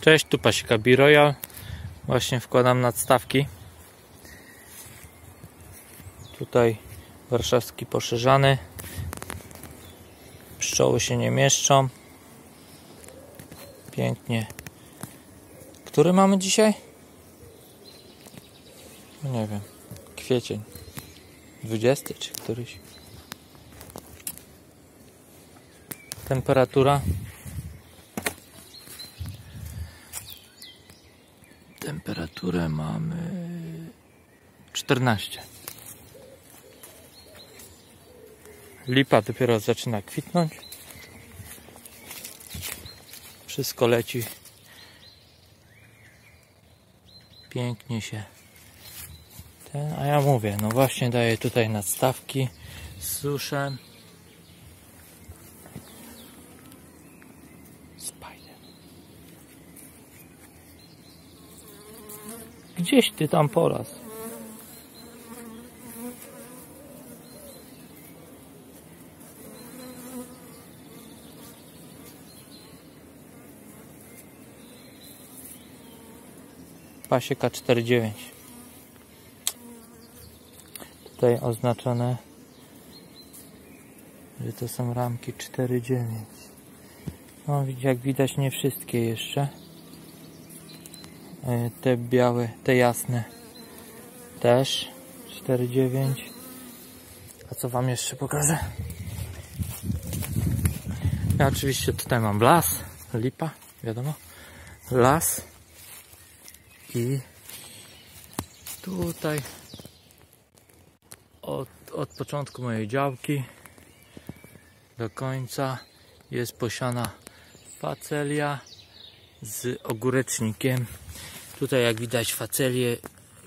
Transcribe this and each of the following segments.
Cześć, tu Pasika B-Royal. Właśnie wkładam nadstawki. Tutaj warszawski poszerzany. Pszczoły się nie mieszczą. Pięknie. Który mamy dzisiaj? No nie wiem. Kwiecień. 20 czy któryś. Temperatura Temperaturę mamy 14. Lipa dopiero zaczyna kwitnąć. Wszystko leci. Pięknie się. Ten, a ja mówię, no właśnie daję tutaj nadstawki, suszę. Gdzieś ty tam poraz. Pasieka 49. Tutaj oznaczone, że to są ramki 4,9. No, jak widać, nie wszystkie jeszcze. E, Te białe, te jasne też 4,9. A co Wam jeszcze pokażę? Ja oczywiście tutaj mam las, lipa, wiadomo, las i tutaj od, od początku mojej działki do końca jest posiana facelia z ogórecznikiem. Tutaj jak widać facelię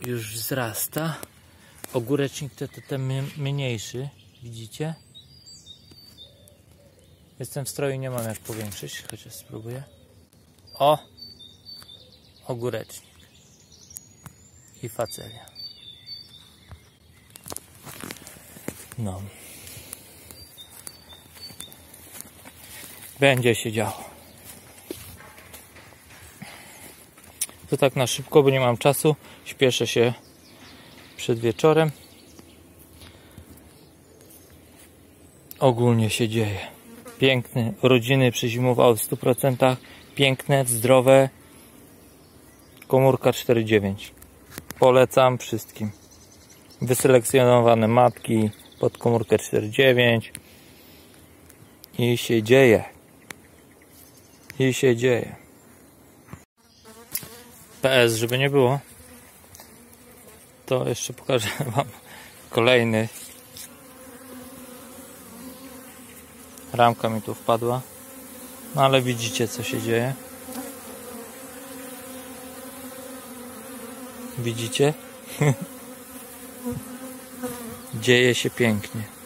już wzrasta. Ogórecznik to, ten mniejszy, widzicie? Jestem w stroju, nie mam jak powiększyć, chociaż spróbuję. O! Ogórecznik. I facelia. No. Będzie się działo. To tak na szybko, bo nie mam czasu. Śpieszę się przed wieczorem. Ogólnie się dzieje. Piękne rodziny przezimowały w 100%. Piękne, zdrowe. Komórka 4,9. Polecam wszystkim. Wyselekcjonowane matki pod komórkę 4,9. I się dzieje. I się dzieje. PS, żeby nie było, to jeszcze pokażę Wam kolejny. Ramka mi tu wpadła, no ale widzicie co się dzieje. Widzicie? dzieje się pięknie.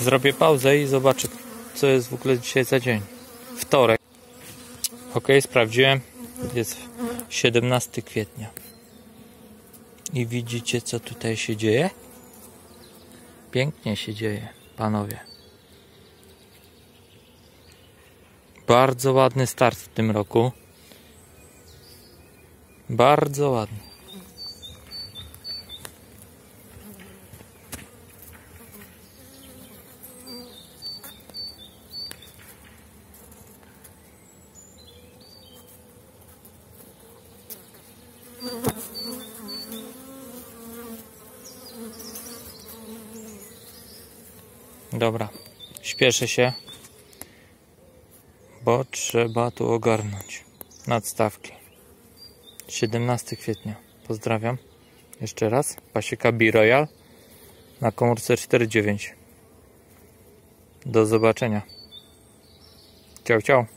Zrobię pauzę i zobaczę, co jest w ogóle dzisiaj za dzień. Wtorek. Ok, sprawdziłem. Jest 17 kwietnia. I widzicie, co tutaj się dzieje? Pięknie się dzieje, panowie. Bardzo ładny start w tym roku. Bardzo ładny. Dobra, śpieszę się, bo trzeba tu ogarnąć nadstawki. 17 kwietnia. Pozdrawiam. Jeszcze raz. Pasieka B-Royal na komórce 4.9. Do zobaczenia. Ciao, ciao.